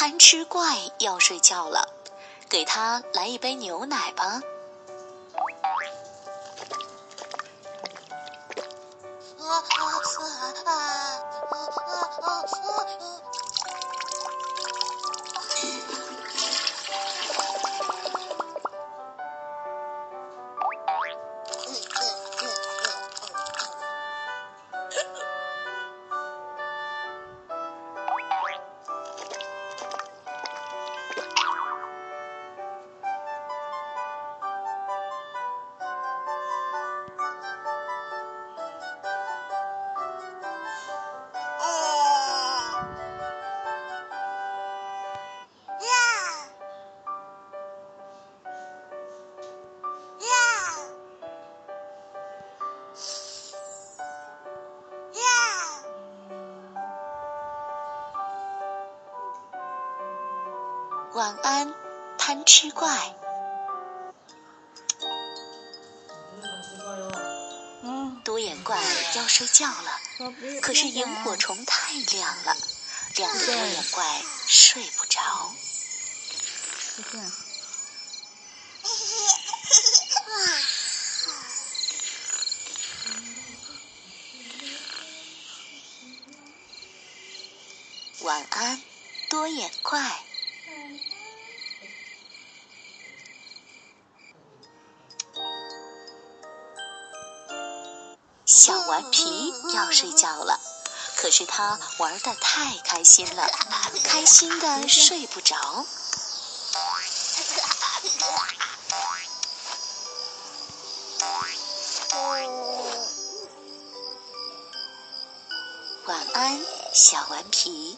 贪吃怪要睡觉了，给他来一杯牛奶吧。晚安，贪吃怪。嗯，独眼怪要睡觉了，可是萤火虫太亮了，两个多眼怪睡不着。晚安，多眼怪。小顽皮要睡觉了，可是他玩的太开心了，开心的睡不着。晚安，小顽皮。